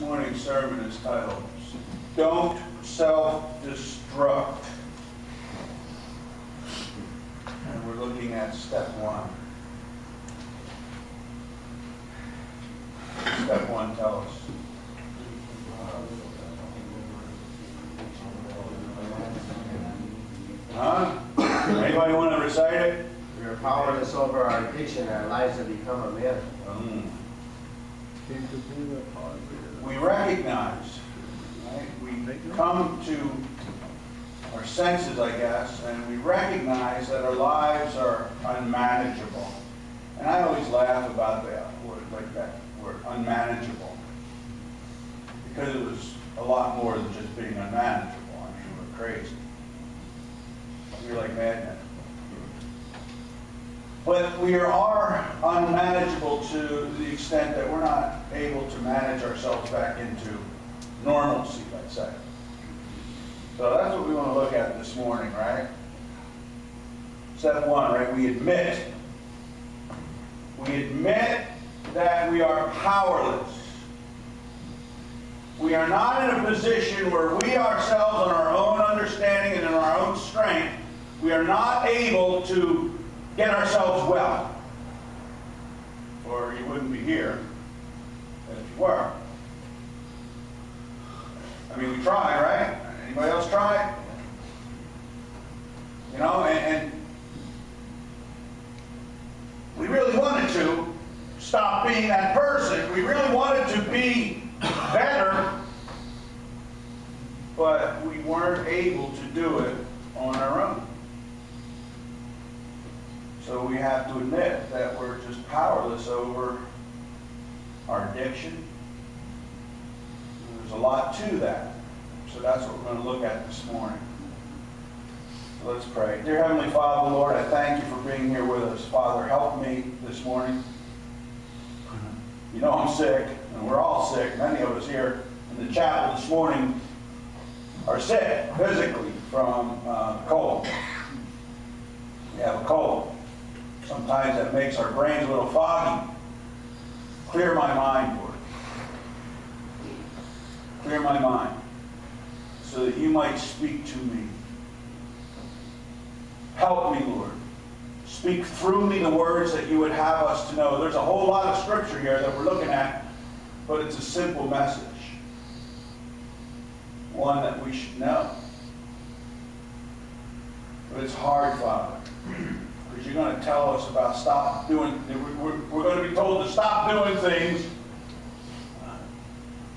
morning's sermon is titled, Don't Self-Destruct. And we're looking at step one. Step one, tell us. Huh? Anybody want to recite it? We are powerless over our addiction. Our lives have become a myth. Mm. We recognize, right? we come to our senses, I guess, and we recognize that our lives are unmanageable. And I always laugh about that word, like that word, unmanageable, because it was a lot more than just being unmanageable. I mean, we're crazy. We're like madmen. But we are unmanageable to the extent that we're not able to manage ourselves back into normalcy, let's say. So that's what we want to look at this morning, right? Step one, right? We admit. We admit that we are powerless. We are not in a position where we ourselves, in our own understanding and in our own strength, we are not able to get ourselves well. Or you wouldn't be here if you were. I mean, we try, right? Anybody else try? You know, and, and we really wanted to stop being that person. We really wanted to be better, but we weren't able to do it on our own. So we have to admit that we're just powerless over our addiction. There's a lot to that. So that's what we're going to look at this morning. So let's pray. Dear Heavenly Father, Lord, I thank you for being here with us. Father, help me this morning. You know I'm sick, and we're all sick. Many of us here in the chapel this morning are sick physically from uh, cold. We have a cold. Sometimes that makes our brains a little foggy. Clear my mind, Lord. Clear my mind so that you might speak to me. Help me, Lord. Speak through me the words that you would have us to know. There's a whole lot of scripture here that we're looking at, but it's a simple message. One that we should know. But it's hard, Father because you're going to tell us about stop doing, we're, we're going to be told to stop doing things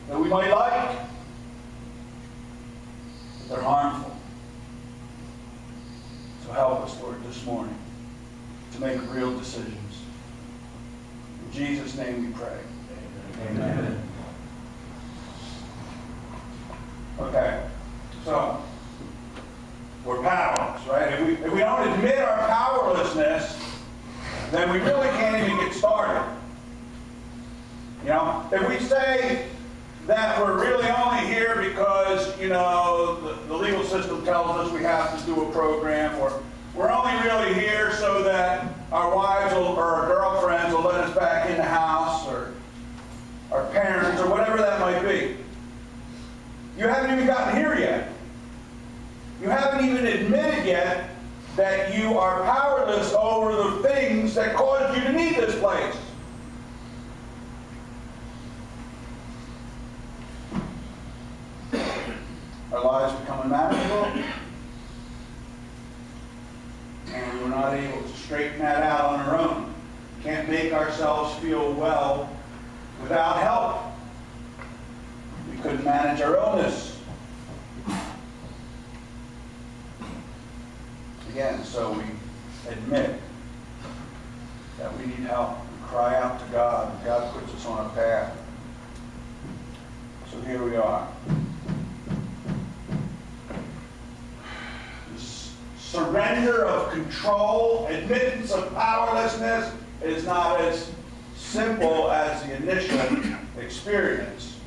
that we might like, but they're harmful. So help us, Lord, this morning to make real decisions. In Jesus' name we pray. Amen. Amen. Okay, so we're right? If we, if we don't admit our powerlessness, then we really can't even get started. You know, if we say that we're really only here because, you know, the, the legal system tells us we have to do a program, or we're only really here so that our wives will, or our girlfriends will let us back in the house, or our parents, or whatever that might be. You haven't even gotten here yet. You haven't even admitted yet that you are powerless over the things that caused you to need this place. Our lives become unmanageable, and we're not able to straighten that out on our own. We can't make ourselves feel well without help. We couldn't manage our illness again, so we admit that we need help. We cry out to God, and God puts us on a path. So here we are. This surrender of control, admittance of powerlessness is not as simple as the initial experience.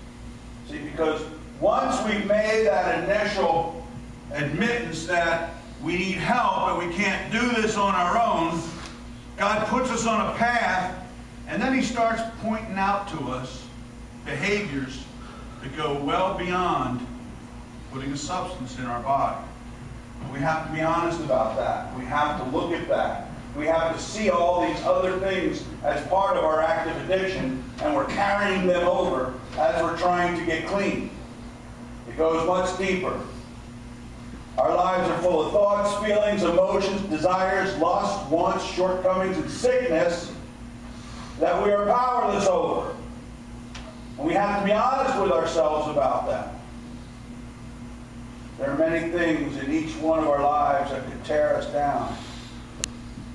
See, because once we've made that initial admittance that we need help, and we can't do this on our own. God puts us on a path, and then He starts pointing out to us behaviors that go well beyond putting a substance in our body. We have to be honest about that. We have to look at that. We have to see all these other things as part of our active addiction, and we're carrying them over as we're trying to get clean. It goes much deeper. Our lives are full of thoughts, feelings, emotions, desires, lusts, wants, shortcomings, and sickness that we are powerless over. And we have to be honest with ourselves about that. There are many things in each one of our lives that could tear us down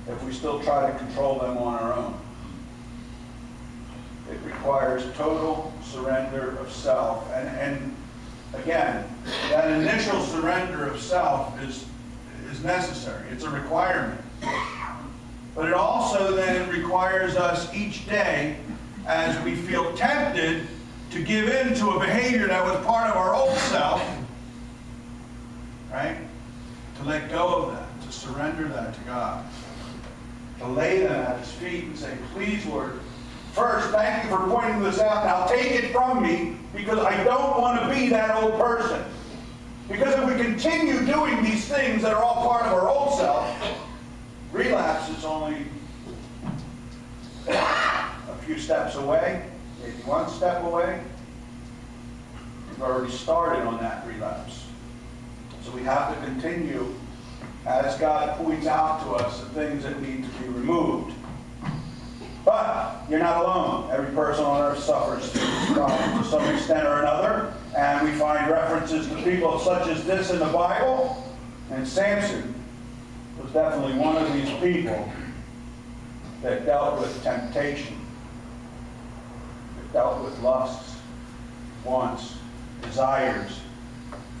if we still try to control them on our own. It requires total surrender of self. And, and again, that initial surrender of self is, is necessary. It's a requirement. But it also then requires us each day, as we feel tempted to give in to a behavior that was part of our old self, right? To let go of that, to surrender that to God. To lay them at His feet and say, Please, Lord, first, thank you for pointing this out. Now take it from me because I don't want to be that old person. Because if we continue doing these things that are all part of our old self, relapse is only a few steps away, maybe one step away. We've already started on that relapse. So we have to continue as God points out to us the things that need to be removed. But you're not alone. Every person on earth suffers to some extent or another. And we find references to people such as this in the Bible. And Samson was definitely one of these people that dealt with temptation, that dealt with lusts, wants, desires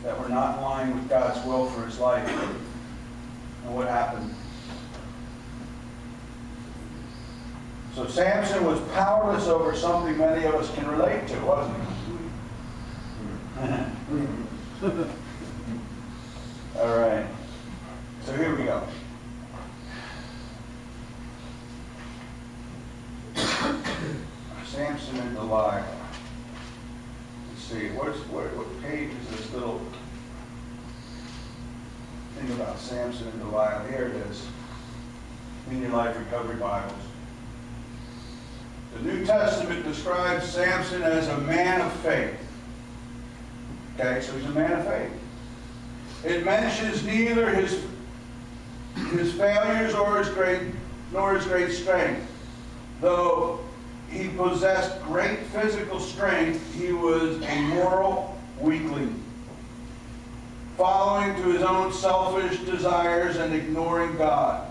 that were not in line with God's will for his life. And what happened? So Samson was powerless over something many of us can relate to, wasn't he? All right. So here we go. Samson and Delilah. Let's see, what's, what, what page is this little thing about Samson and Delilah? Here it is. In your Life Recovery Bibles. The New Testament describes Samson as a man of faith. Okay, so he's a man of faith. It mentions neither his, his failures or his great, nor his great strength. Though he possessed great physical strength, he was a moral weakling, following to his own selfish desires and ignoring God.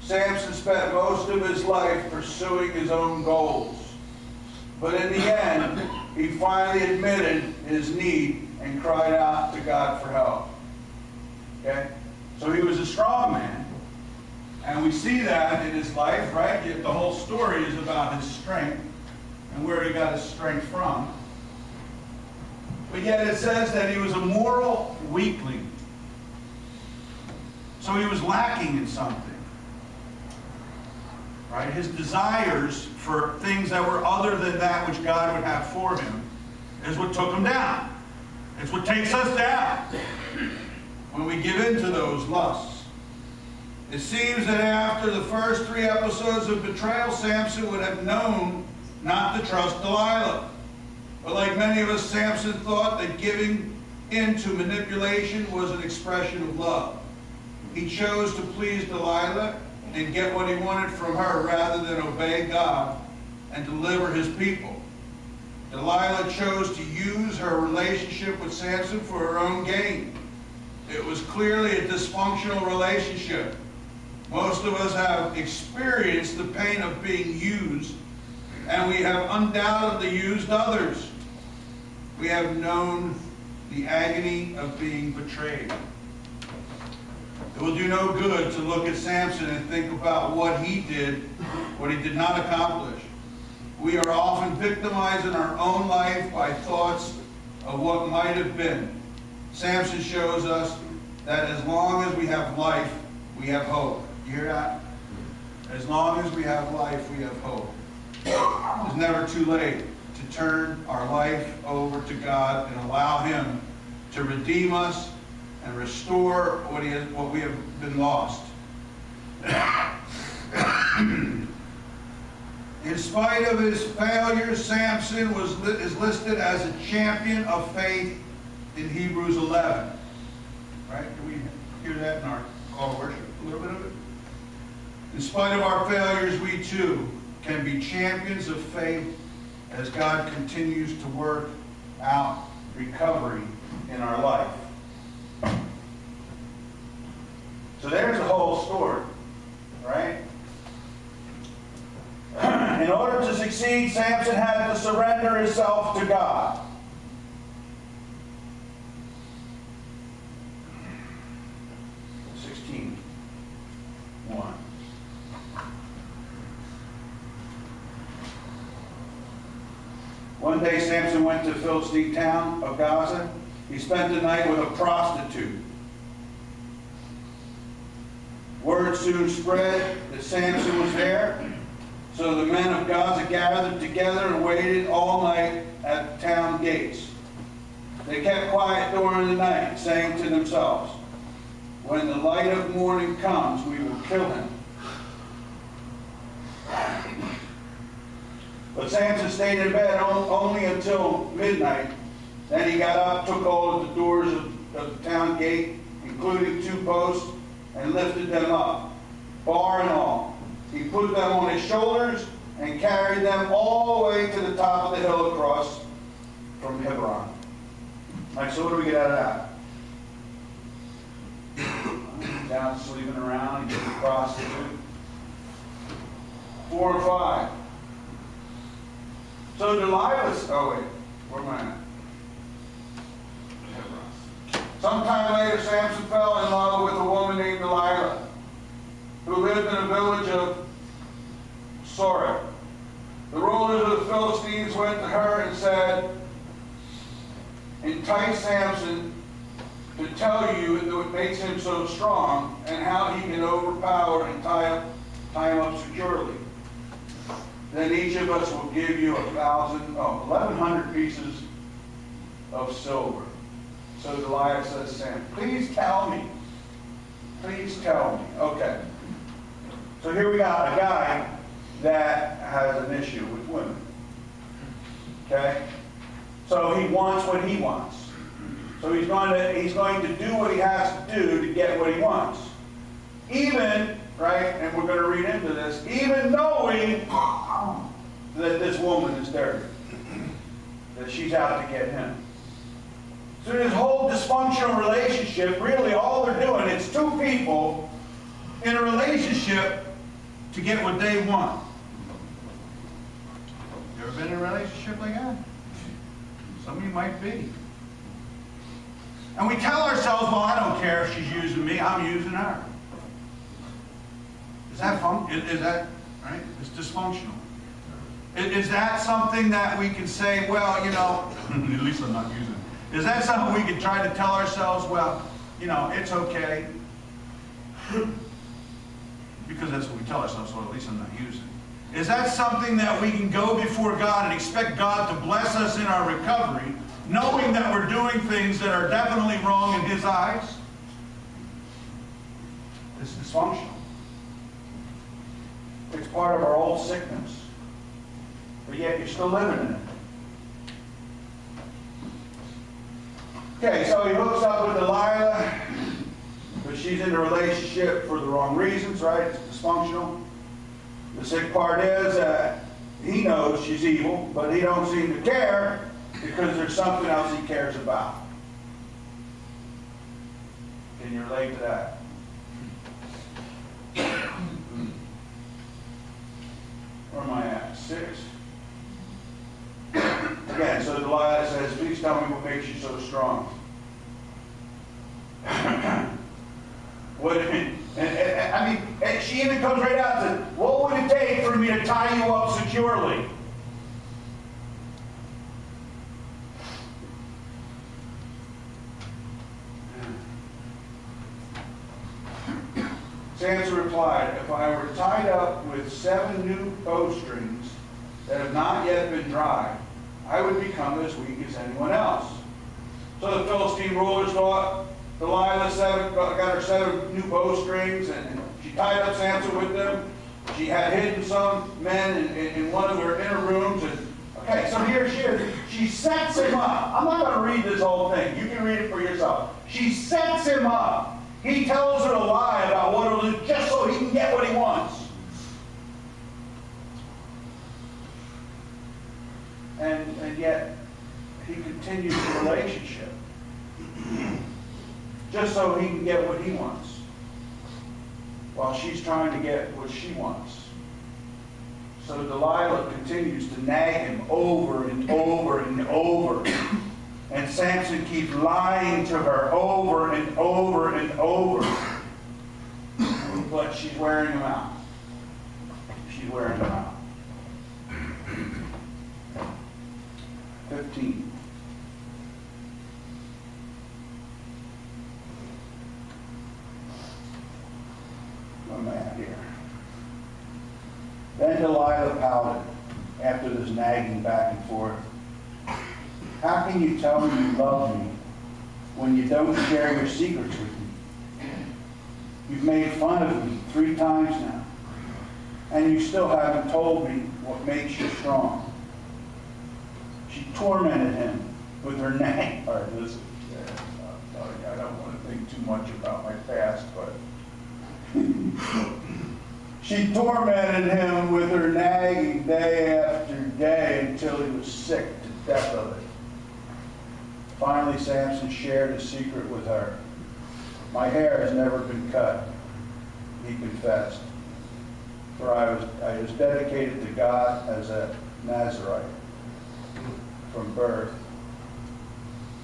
Samson spent most of his life pursuing his own goals. But in the end, he finally admitted his need and cried out to God for help. Okay? So he was a strong man. And we see that in his life, right? The whole story is about his strength and where he got his strength from. But yet it says that he was a moral weakling. So he was lacking in something. Right? His desires for things that were other than that which God would have for him is what took him down. It's what takes us down when we give in to those lusts. It seems that after the first three episodes of betrayal, Samson would have known not to trust Delilah. But like many of us, Samson thought that giving in to manipulation was an expression of love. He chose to please Delilah and get what he wanted from her rather than obey God and deliver his people. Delilah chose to use her relationship with Samson for her own gain. It was clearly a dysfunctional relationship. Most of us have experienced the pain of being used, and we have undoubtedly used others. We have known the agony of being betrayed. It will do no good to look at Samson and think about what he did, what he did not accomplish. We are often victimized in our own life by thoughts of what might have been. Samson shows us that as long as we have life, we have hope. You hear that? As long as we have life, we have hope. It's never too late turn our life over to God and allow Him to redeem us and restore what, he has, what we have been lost. In spite of his failures, Samson was li- is listed as a champion of faith in Hebrews 11. Right? Can we hear that in our call worship? A little bit of it. In spite of our failures, we too can be champions of faith as God continues to work out recovery in our life. So there's the whole story, right? In order to succeed, Samson had to surrender himself to God. Sixteen. One. One day Samson went to Philistine town of Gaza. He spent the night with a prostitute. Word soon spread that Samson was there. So the men of Gaza gathered together and waited all night at the town gates. They kept quiet during the night, saying to themselves, When the light of morning comes, we will kill him. But Samson stayed in bed on- only until midnight. Then he got up, took hold of the doors of, of the town gate, including two posts, and lifted them up, bar and all. He put them on his shoulders and carried them all the way to the top of the hill across from Hebron. All right, so what do we get out of that? Down sleeping around, he gets a prostitute. Four and five. So Delilah's, oh wait, where am I at? Sometime later, Samson fell in love with a woman named Delilah, who lived in a village of Sorek. The rulers of the Philistines went to her and said, Entice Samson to tell you what makes him so strong and how he can overpower and tie, tie him up securely. Then each of us will give you a thousand, oh, eleven hundred pieces of silver. So Delilah says Sam, please tell me. Please tell me. Okay. So here we got a guy that has an issue with women. Okay? So he wants what he wants. So he's going to he's going to do what he has to do to get what he wants. Even, right, and we're going to read into this, even knowing that this woman is there, That she's out to get him. So this whole dysfunctional relationship, really all they're doing, it's two people in a relationship to get what they want. You ever been in a relationship like that? Some of you might be. And we tell ourselves, well, I don't care if she's using me, I'm using her. Is that fun? Is, is that, right? It's dysfunctional. Is, that something that we can say, well, you know, at least I'm not using it. Is that something we can try to tell ourselves, well, you know, it's okay? Because that's what we tell ourselves, well, at least I'm not using it. Is that something that we can go before God and expect God to bless us in our recovery, knowing that we're doing things that are definitely wrong in His eyes? It's dysfunctional. It's part of our old sickness. But yet you're still living in it. Okay, so he hooks up with Delilah, but she's in a relationship for the wrong reasons, right? It's dysfunctional. The sick part is that he knows she's evil, but he don't seem to care because there's something else he cares about. Can you relate to that? Where am I at? Six? Again, so Delilah says, please tell me what makes you so strong. what, and, and, I mean, and she even comes right out says, what would it take for me to tie you up securely? Samson replied, If I were tied up with seven new bowstrings that have not yet been dried, I would become as weak as anyone else. So the Philistine rulers thought Delilah seven, got her seven new bowstrings and she tied up Samson with them. She had hidden some men in, in, in one of their inner rooms and Okay, so here she is. She sets him up. I'm not going to read this whole thing. You can read it for yourself. She sets him up. He tells her a lie about what he'll do just so he can get what he wants. And, and yet, he continues the relationship just so he can get what he wants while she's trying to get what she wants. So Delilah continues to nag him over and over and over. And Samson keeps lying to her over and over and over. But she's wearing him out. She's wearing him out. 15. What am I at here? Then Delilah pouted after this nagging back and forth. How can you tell me you love me when you don't share your secrets with me? You've made fun of me three times now, and you still haven't told me what makes you strong. Tormented him with her nag. All right, listen. I don't want to think too much about my past, but she tormented him with her nagging day after day until he was sick to death of it. Finally, Samson shared his secret with her. My hair has never been cut, he confessed, for I was, I was dedicated to God as a Nazarite from birth.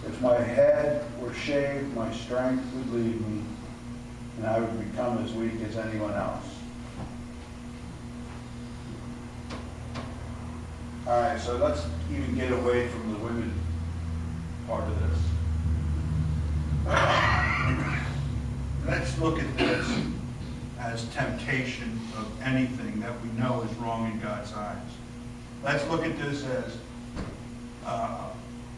If my head were shaved, my strength would leave me, and I would become as weak as anyone else. All right, so let's even get away from the women part of this. Let's look at this as temptation of anything that we know is wrong in God's eyes. Let's look at this as uh,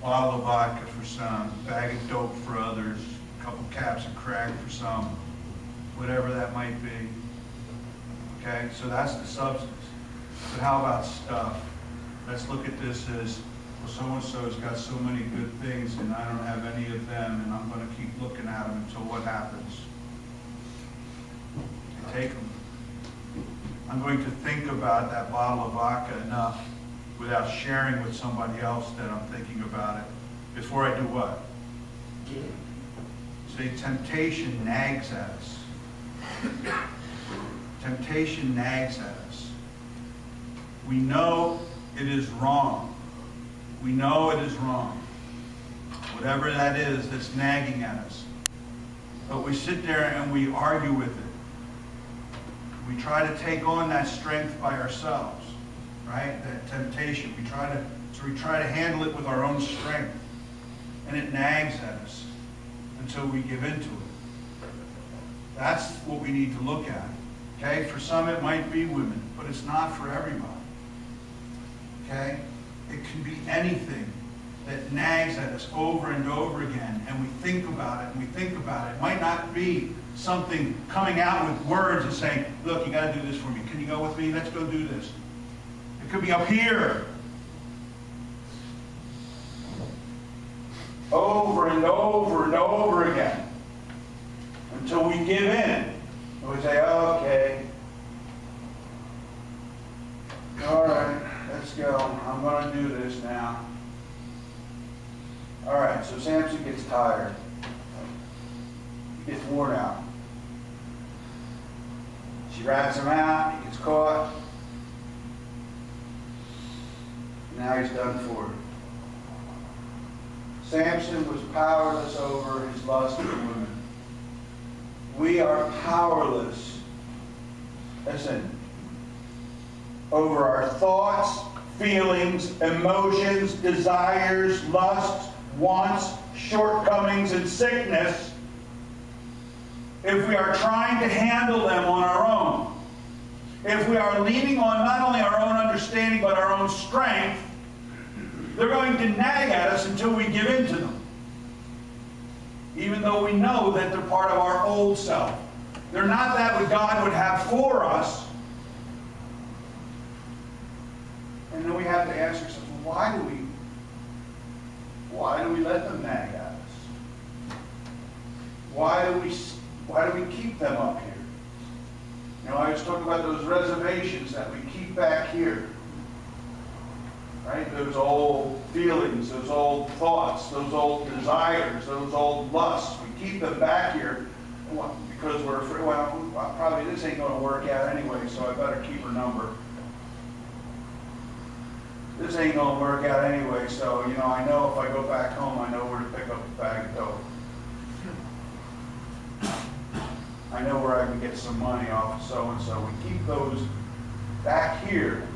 bottle of vodka for some, bag of dope for others, a couple caps of crack for some, whatever that might be. Okay, so that's the substance. But how about stuff? Let's look at this as, well, so-and-so's got so many good things and I don't have any of them and I'm going to keep looking at them until what happens? I take them. I'm going to think about that bottle of vodka enough without sharing with somebody else that I'm thinking about it before I do what? See, temptation nags at us. Temptation nags at us. We know it is wrong. We know it is wrong. Whatever that is that's nagging at us. But we sit there and we argue with it. We try to take on that strength by ourselves, right? That temptation. We try to so we try to handle it with our own strength. And it nags at us until we give into it. That's what we need to look at. Okay? For some it might be women, but it's not for everybody. Okay? It can be anything that nags at us over and over again, and we think about it, and we think about it. It might not be something coming out with words and saying, look, you got to do this for me. Can you go with me? Let's go do this. It could be up here. Over and over and over again. Until we give in. And we say, okay. All right, let's go. I'm going to do this now. All right, so Samson gets tired. He gets worn out. She rats him out. He gets caught. Now he's done for. Samson was powerless over his lust for women. We are powerless, listen, over our thoughts, feelings, emotions, desires, lusts, wants, shortcomings, and sickness if we are trying to handle them on our own. If we are leaning on not only our own understanding but our own strength, They're going to nag at us until we give in to them. Even though we know that they're part of our old self. They're not that what God would have for us. And then we have to ask ourselves, well, why do we why do we let them nag at us? Why do we why do we keep them up here? You know, I was talking about those reservations that we keep back here. Right? Those old feelings, those old thoughts, those old desires, those old lusts. We keep them back here because we're afraid, well, probably this ain't going to work out anyway, so I better keep her number. This ain't going to work out anyway, so, you know, I know if I go back home, I know where to pick up a bag of dope. I know where I can get some money off so-and-so. We keep those back here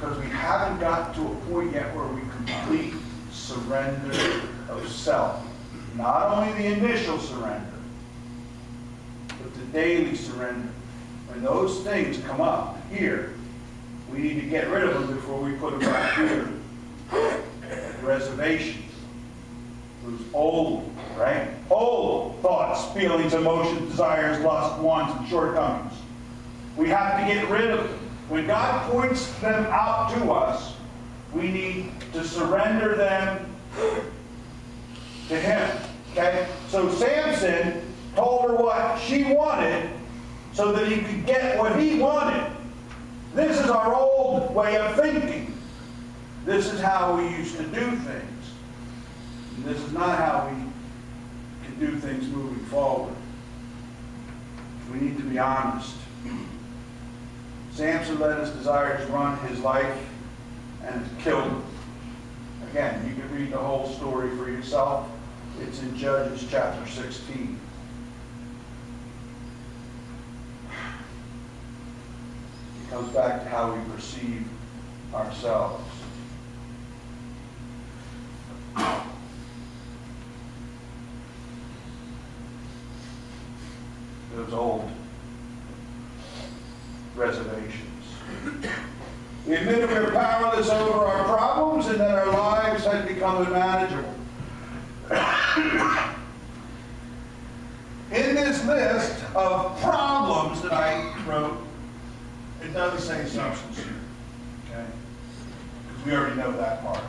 because we haven't gotten to a point yet where we complete surrender of self. Not only the initial surrender, but the daily surrender. When those things come up here, we need to get rid of them before we put them back here. Reservations. Those old, right? Old thoughts, feelings, emotions, desires, lusts, wants, and shortcomings. We have to get rid of them. When God points them out to us, we need to surrender them to Him. Okay? So Samson told her what she wanted so that he could get what he wanted. This is our old way of thinking. This is how we used to do things. And this is not how we can do things moving forward. We need to be honest. Samson let his desires run his life and killed him. Again, you can read the whole story for yourself. It's in Judges chapter 16. It comes back to how we perceive ourselves. Those old reservations. We admit we are powerless over our problems and that our lives have become unmanageable. In this list of problems that I wrote, it doesn't say substance here. Okay? Because we already know that part.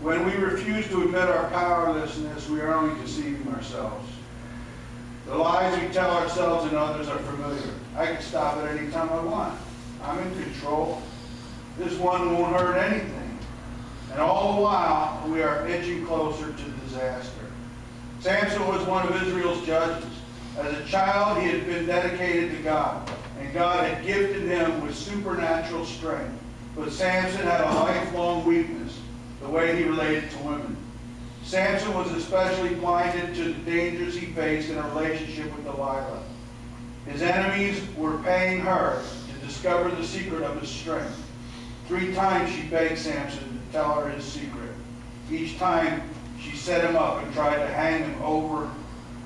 When we refuse to admit our powerlessness, we are only deceiving ourselves. The lies we tell ourselves and others are familiar. I can stop at any time I want. I'm in control. This one won't hurt anything. And all the while, we are edging closer to disaster. Samson was one of Israel's judges. As a child, he had been dedicated to God, and God had gifted him with supernatural strength. But Samson had a lifelong weakness, the way he related to women. Samson was especially blinded to the dangers he faced in a relationship with Delilah. His enemies were paying her to discover the secret of his strength. Three times she begged Samson to tell her his secret. Each time she set him up and tried to hang him over,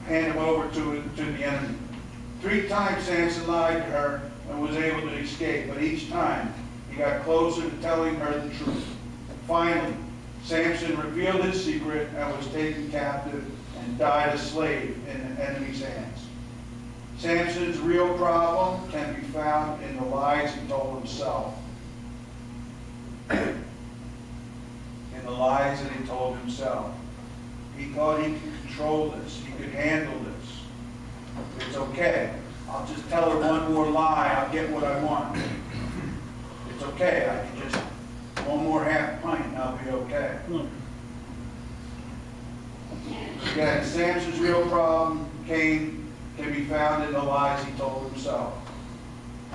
hand him over to, to the enemy. Three times Samson lied to her and was able to escape, but each time he got closer to telling her the truth. Finally, Samson revealed his secret and was taken captive and died a slave in the enemy's hands. Samson's real problem can be found in the lies he told himself. in the lies that he told himself. He thought he could control this. He could handle this. It's okay. I'll just tell her one more lie. I'll get what I want. It's okay. I can one more half pint and I'll be okay. Hmm. Again, Samson's real problem came, can be found in the lies he told himself.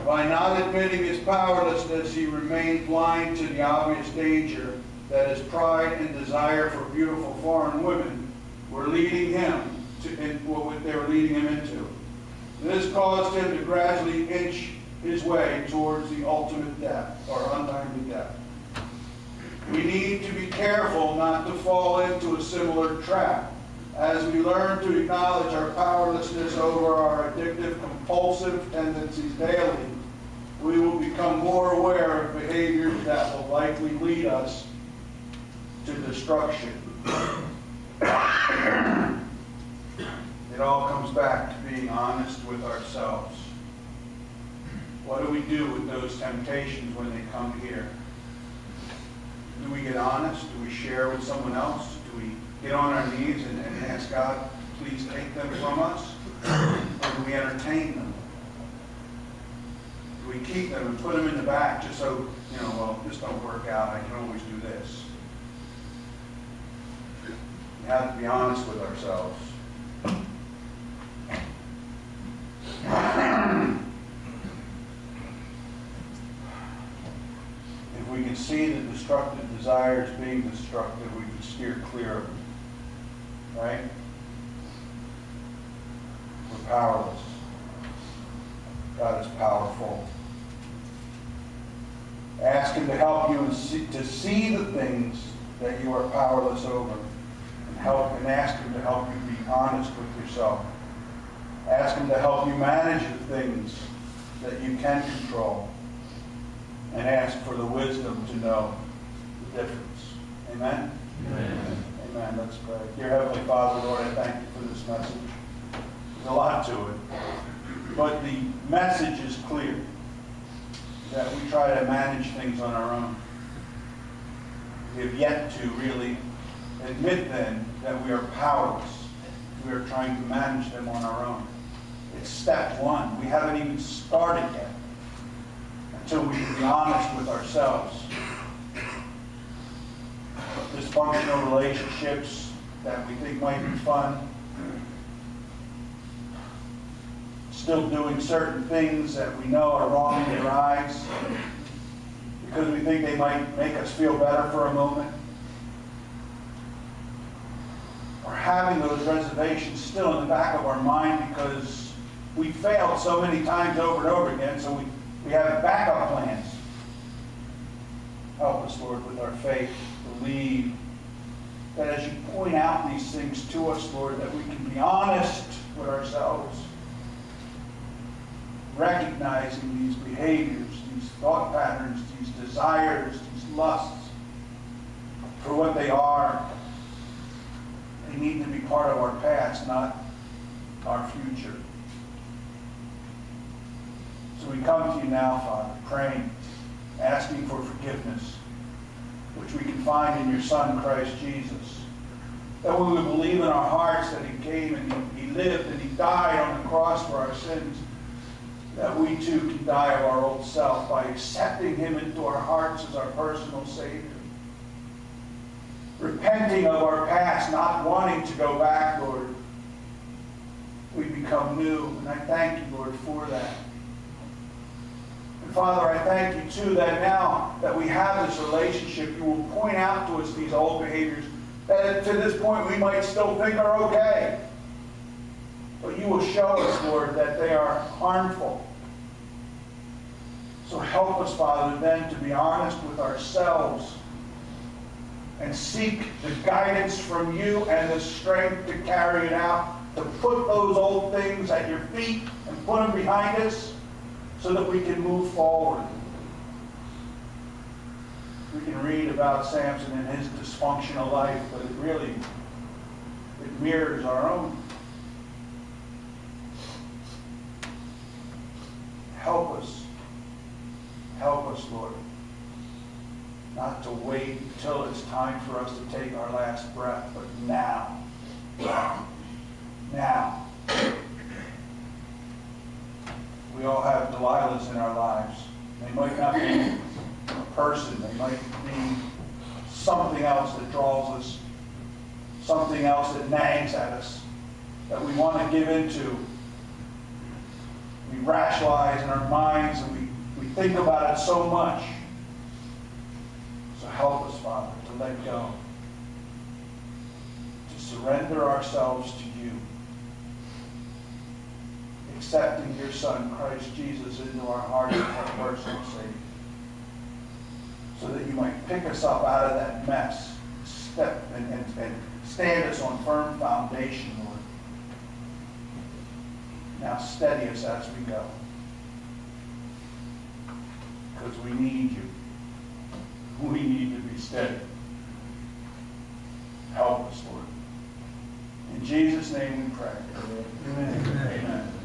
By not admitting his powerlessness, he remained blind to the obvious danger that his pride and desire for beautiful foreign women were leading him to, what they were leading him into. This caused him to gradually inch his way towards the ultimate death, or untimely death. We need to be careful not to fall into a similar trap. As we learn to acknowledge our powerlessness over our addictive, compulsive tendencies daily, we will become more aware of behaviors that will likely lead us to destruction. It all comes back to being honest with ourselves. What do we do with those temptations when they come here? Do we get honest? Do we share with someone else? Do we get on our knees and, and ask God, please take them from us? Or do we entertain them? Do we keep them and put them in the back just so, you know, well, this don't work out, I can always do this? We have to be honest with ourselves. If we can see the destructive desires being destructive, we can steer clear of them. Right? We're powerless. God is powerful. Ask Him to help you to see the things that you are powerless over. And help and ask Him to help you be honest with yourself. Ask Him to help you manage the things that you can control. And ask for the wisdom to know difference. Amen? Amen. Amen. Let's pray. Dear Heavenly Father, Lord, I thank you for this message. There's a lot to it. But the message is clear that we try to manage things on our own. We have yet to really admit then that we are powerless. We are trying to manage them on our own. It's step one. We haven't even started yet until we can be honest with ourselves. Dysfunctional relationships that we think might be fun, still doing certain things that we know are wrong in their eyes because we think they might make us feel better for a moment. Or having those reservations still in the back of our mind because we failed so many times over and over again, so we, we have backup plans. Help us, Lord, with our faith, believe that as you point out these things to us, Lord, that we can be honest with ourselves recognizing these behaviors, these thought patterns, these desires, these lusts for what they are. They need to be part of our past, not our future. So we come to you now, Father, praying, asking for forgiveness, which we can find in your Son, Christ Jesus. That when we would believe in our hearts that he came and he, he lived and he died on the cross for our sins that we too can die of our old self by accepting him into our hearts as our personal Savior. Repenting of our past, not wanting to go back, Lord, we become new. And I thank you, Lord, for that. And Father, I thank you too that now that we have this relationship, you will point out to us these old behaviors that to this point we might still think are okay. But you will show us, Lord, that they are harmful. So help us, Father, then to be honest with ourselves and seek the guidance from you and the strength to carry it out, to put those old things at your feet and put them behind us so that we can move forward. We can read about Samson and his dysfunctional life, but it really it mirrors our own. Help us. Help us, Lord. Not to wait until it's time for us to take our last breath, but now. Now. We all have Delilahs in our lives. They might not be a person, they might be something else that draws us, something else that nags at us, that we want to give into. We rationalize in our minds and we, we think about it so much. So help us, Father, to let go, to surrender ourselves to accepting your Son, Christ Jesus, into our hearts as our personal Savior, so that you might pick us up out of that mess, step and, and, and stand us on firm foundation, Lord. Now steady us as we go. because we need you. We need to be steady. Help us, Lord. In Jesus' name we pray. Amen. Amen.